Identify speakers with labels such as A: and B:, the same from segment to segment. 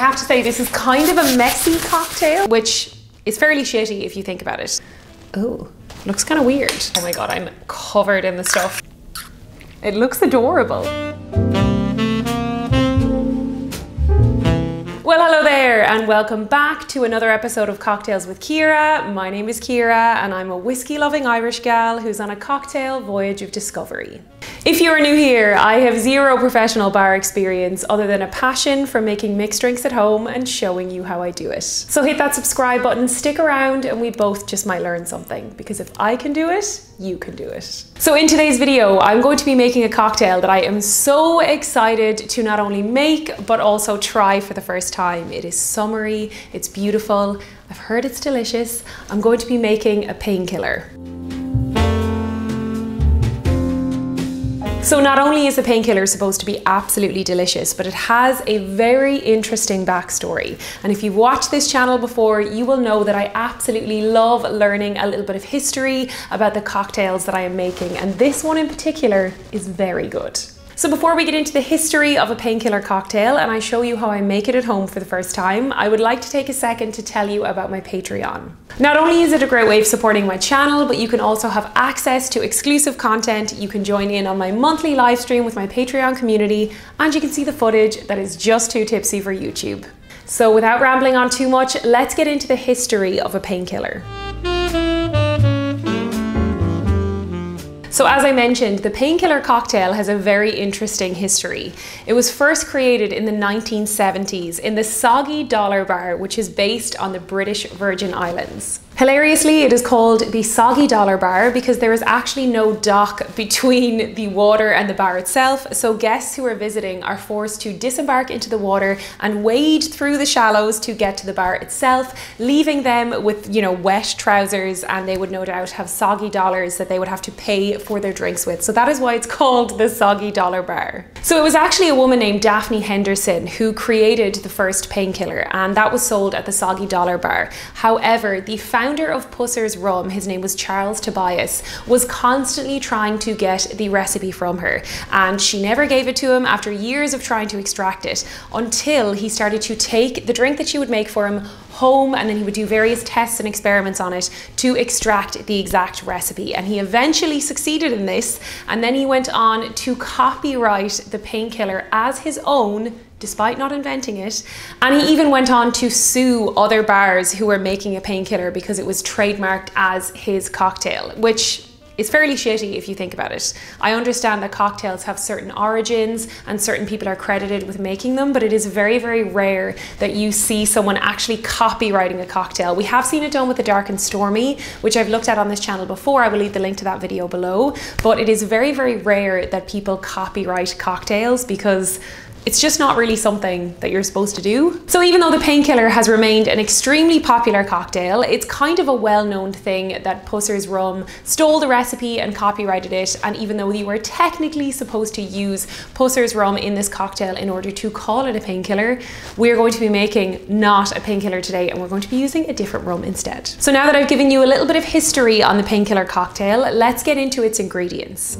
A: I have to say this is kind of a messy cocktail, which is fairly shitty if you think about it. Oh, looks kind of weird. Oh my God, I'm covered in the stuff. It looks adorable. Well, hello there, and welcome back to another episode of Cocktails with Ciara. My name is Ciara, and I'm a whiskey loving Irish gal who's on a cocktail voyage of discovery. If you're new here, I have zero professional bar experience other than a passion for making mixed drinks at home and showing you how I do it. So hit that subscribe button, stick around, and we both just might learn something because if I can do it, you can do it. So in today's video, I'm going to be making a cocktail that I am so excited to not only make, but also try for the first time. It is summery, it's beautiful, I've heard it's delicious. I'm going to be making a painkiller. So not only is the painkiller supposed to be absolutely delicious, but it has a very interesting backstory. And if you've watched this channel before, you will know that I absolutely love learning a little bit of history about the cocktails that I am making. And this one in particular is very good. So before we get into the history of a painkiller cocktail and I show you how I make it at home for the first time, I would like to take a second to tell you about my Patreon. Not only is it a great way of supporting my channel, but you can also have access to exclusive content. You can join in on my monthly live stream with my Patreon community and you can see the footage that is just too tipsy for YouTube. So without rambling on too much, let's get into the history of a painkiller. So as I mentioned, the painkiller cocktail has a very interesting history. It was first created in the 1970s in the Soggy Dollar Bar, which is based on the British Virgin Islands. Hilariously, it is called the Soggy Dollar Bar because there is actually no dock between the water and the bar itself, so guests who are visiting are forced to disembark into the water and wade through the shallows to get to the bar itself, leaving them with, you know, wet trousers and they would no doubt have soggy dollars that they would have to pay for their drinks with. So that is why it's called the Soggy Dollar Bar. So it was actually a woman named Daphne Henderson who created the first painkiller and that was sold at the Soggy Dollar Bar. However, the founder founder of Pusser's Rum, his name was Charles Tobias, was constantly trying to get the recipe from her. And she never gave it to him after years of trying to extract it until he started to take the drink that she would make for him home and then he would do various tests and experiments on it to extract the exact recipe. And he eventually succeeded in this. And then he went on to copyright the painkiller as his own despite not inventing it. And he even went on to sue other bars who were making a painkiller because it was trademarked as his cocktail, which is fairly shitty if you think about it. I understand that cocktails have certain origins and certain people are credited with making them, but it is very, very rare that you see someone actually copywriting a cocktail. We have seen it done with the Dark and Stormy, which I've looked at on this channel before. I will leave the link to that video below, but it is very, very rare that people copyright cocktails because it's just not really something that you're supposed to do. So even though the painkiller has remained an extremely popular cocktail, it's kind of a well-known thing that Pusser's Rum stole the recipe and copyrighted it. And even though you were technically supposed to use Pusser's Rum in this cocktail in order to call it a painkiller, we're going to be making not a painkiller today and we're going to be using a different rum instead. So now that I've given you a little bit of history on the painkiller cocktail, let's get into its ingredients.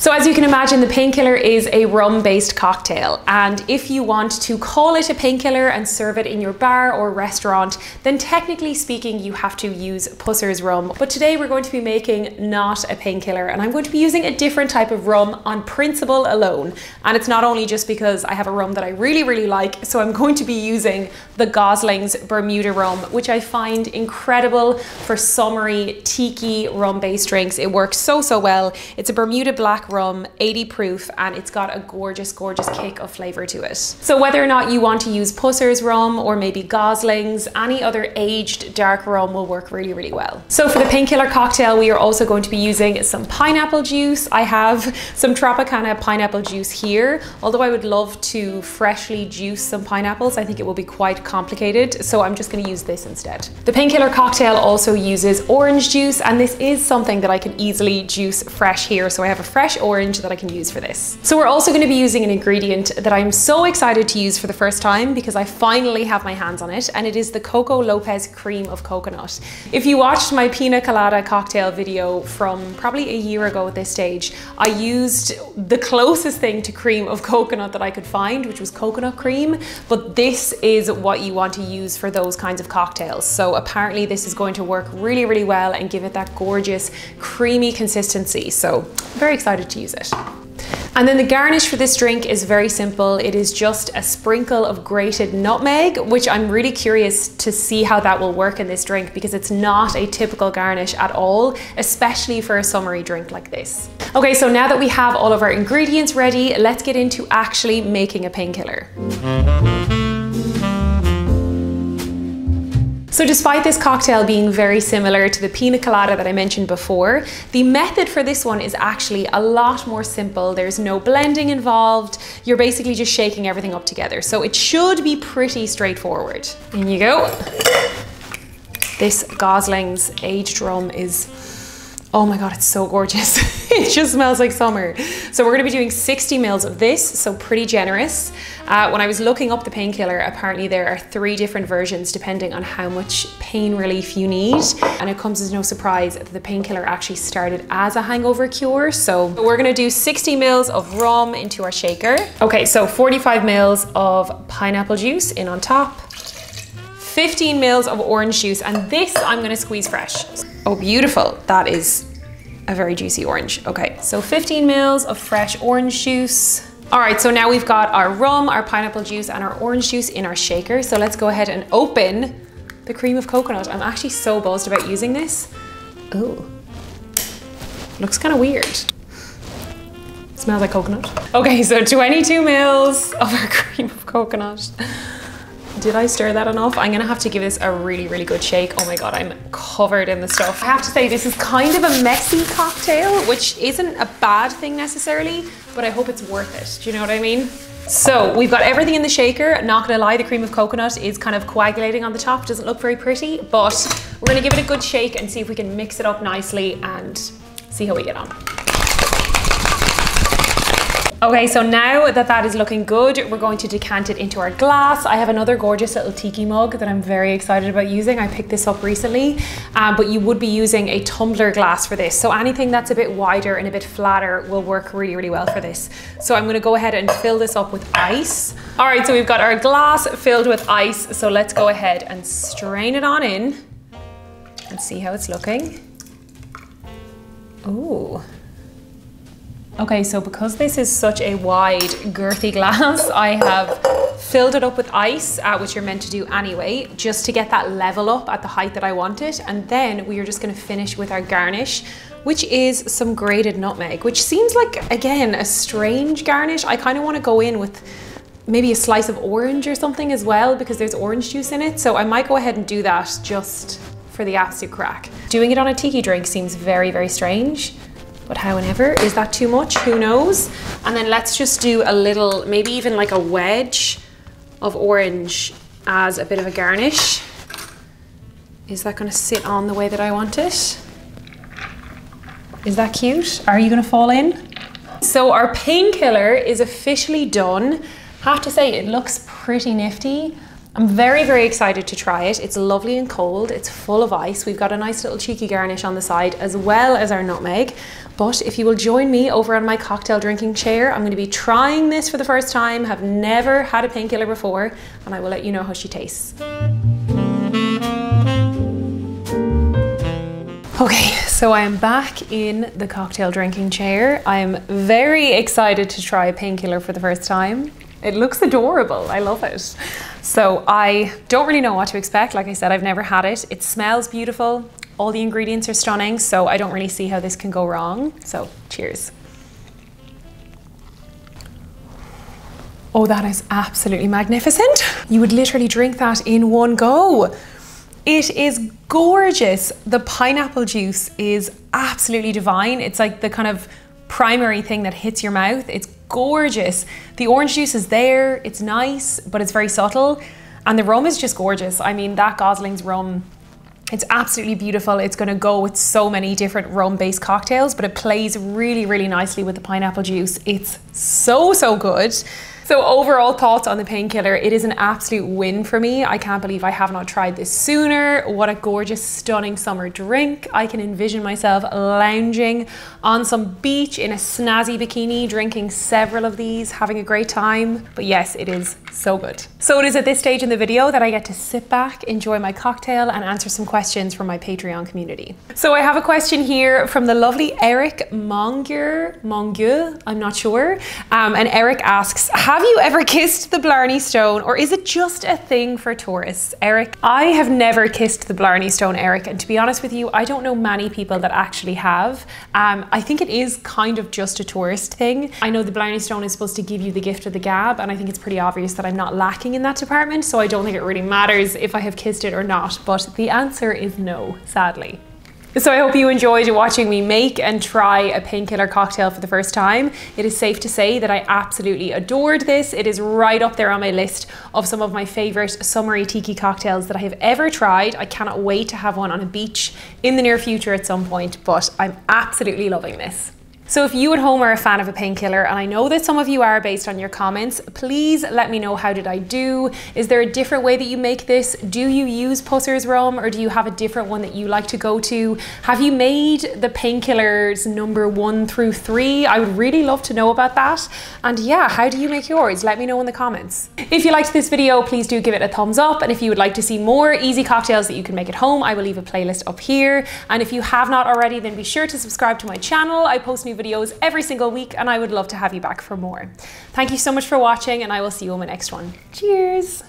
A: So as you can imagine, the painkiller is a rum-based cocktail. And if you want to call it a painkiller and serve it in your bar or restaurant, then technically speaking, you have to use Pusser's rum. But today we're going to be making not a painkiller and I'm going to be using a different type of rum on principle alone. And it's not only just because I have a rum that I really, really like, so I'm going to be using the Gosling's Bermuda rum, which I find incredible for summery, tiki rum-based drinks. It works so, so well. It's a Bermuda black rum, 80 proof, and it's got a gorgeous, gorgeous kick of flavor to it. So whether or not you want to use Pusser's rum or maybe Gosling's, any other aged dark rum will work really, really well. So for the painkiller cocktail, we are also going to be using some pineapple juice. I have some Tropicana pineapple juice here, although I would love to freshly juice some pineapples. I think it will be quite complicated, so I'm just gonna use this instead. The painkiller cocktail also uses orange juice, and this is something that I can easily juice fresh here. So I have a fresh orange that I can use for this. So we're also gonna be using an ingredient that I'm so excited to use for the first time because I finally have my hands on it and it is the Coco Lopez cream of coconut. If you watched my pina colada cocktail video from probably a year ago at this stage, I used the closest thing to cream of coconut that I could find, which was coconut cream, but this is what you want to use for those kinds of cocktails. So apparently this is going to work really, really well and give it that gorgeous creamy consistency. So very excited to use it. And then the garnish for this drink is very simple. It is just a sprinkle of grated nutmeg, which I'm really curious to see how that will work in this drink because it's not a typical garnish at all, especially for a summery drink like this. Okay, so now that we have all of our ingredients ready, let's get into actually making a painkiller. So despite this cocktail being very similar to the pina colada that I mentioned before, the method for this one is actually a lot more simple. There's no blending involved. You're basically just shaking everything up together. So it should be pretty straightforward. In you go. This Gosling's aged rum is Oh my God, it's so gorgeous. it just smells like summer. So we're gonna be doing 60 mils of this, so pretty generous. Uh, when I was looking up the painkiller, apparently there are three different versions depending on how much pain relief you need. And it comes as no surprise that the painkiller actually started as a hangover cure. So we're gonna do 60 mils of rum into our shaker. Okay, so 45 mils of pineapple juice in on top. 15 mils of orange juice, and this I'm gonna squeeze fresh. Oh, beautiful. That is a very juicy orange. Okay, so 15 mils of fresh orange juice. All right, so now we've got our rum, our pineapple juice, and our orange juice in our shaker. So let's go ahead and open the cream of coconut. I'm actually so buzzed about using this. Oh, looks kind of weird. Smells like coconut. Okay, so 22 mils of our cream of coconut. Did I stir that enough? I'm gonna have to give this a really, really good shake. Oh my God, I'm covered in the stuff. I have to say this is kind of a messy cocktail, which isn't a bad thing necessarily, but I hope it's worth it. Do you know what I mean? So we've got everything in the shaker. Not gonna lie, the cream of coconut is kind of coagulating on the top. Doesn't look very pretty, but we're gonna give it a good shake and see if we can mix it up nicely and see how we get on. Okay, so now that that is looking good, we're going to decant it into our glass. I have another gorgeous little tiki mug that I'm very excited about using. I picked this up recently, um, but you would be using a tumbler glass for this. So anything that's a bit wider and a bit flatter will work really, really well for this. So I'm gonna go ahead and fill this up with ice. All right, so we've got our glass filled with ice. So let's go ahead and strain it on in and see how it's looking. Ooh. Okay, so because this is such a wide, girthy glass, I have filled it up with ice, uh, which you're meant to do anyway, just to get that level up at the height that I want it. And then we are just gonna finish with our garnish, which is some grated nutmeg, which seems like, again, a strange garnish. I kind of wanna go in with maybe a slice of orange or something as well, because there's orange juice in it. So I might go ahead and do that just for the absolute crack. Doing it on a tiki drink seems very, very strange but however, is that too much? Who knows? And then let's just do a little, maybe even like a wedge of orange as a bit of a garnish. Is that gonna sit on the way that I want it? Is that cute? Are you gonna fall in? So our painkiller is officially done. Have to say, it looks pretty nifty. I'm very, very excited to try it. It's lovely and cold. It's full of ice. We've got a nice little cheeky garnish on the side as well as our nutmeg. But if you will join me over on my cocktail drinking chair, I'm going to be trying this for the first time, have never had a painkiller before, and I will let you know how she tastes. Okay, so I am back in the cocktail drinking chair. I am very excited to try a painkiller for the first time. It looks adorable. I love it. So I don't really know what to expect. Like I said, I've never had it. It smells beautiful. All the ingredients are stunning, so I don't really see how this can go wrong. So cheers. Oh, that is absolutely magnificent. You would literally drink that in one go. It is gorgeous. The pineapple juice is absolutely divine. It's like the kind of primary thing that hits your mouth. It's gorgeous. The orange juice is there, it's nice, but it's very subtle. And the rum is just gorgeous. I mean, that Gosling's rum, It's absolutely beautiful. It's going to go with so many different rum based cocktails, but it plays really, really nicely with the pineapple juice. It's so, so good. So overall thoughts on the painkiller, it is an absolute win for me. I can't believe I have not tried this sooner. What a gorgeous, stunning summer drink. I can envision myself lounging on some beach in a snazzy bikini, drinking several of these, having a great time. But yes, it is so good. So it is at this stage in the video that I get to sit back, enjoy my cocktail and answer some questions from my Patreon community. So I have a question here from the lovely Eric Mongier, Mongier, I'm not sure. Um, and Eric asks, have you ever kissed the Blarney Stone or is it just a thing for tourists? Eric, I have never kissed the Blarney Stone, Eric. And to be honest with you, I don't know many people that actually have. Um, I think it is kind of just a tourist thing. I know the Blarney Stone is supposed to give you the gift of the gab and I think it's pretty obvious that I'm not lacking in that department. So I don't think it really matters if I have kissed it or not. But the answer is no, sadly. So I hope you enjoyed watching me make and try a painkiller cocktail for the first time. It is safe to say that I absolutely adored this. It is right up there on my list of some of my favorite summery tiki cocktails that I have ever tried. I cannot wait to have one on a beach in the near future at some point, but I'm absolutely loving this. So if you at home are a fan of a painkiller, and I know that some of you are based on your comments, please let me know how did I do? Is there a different way that you make this? Do you use Pusser's rum or do you have a different one that you like to go to? Have you made the painkillers number one through three? I would really love to know about that. And yeah, how do you make yours? Let me know in the comments. If you liked this video, please do give it a thumbs up. And if you would like to see more easy cocktails that you can make at home, I will leave a playlist up here. And if you have not already, then be sure to subscribe to my channel. I post new videos every single week and I would love to have you back for more. Thank you so much for watching and I will see you on my next one. Cheers!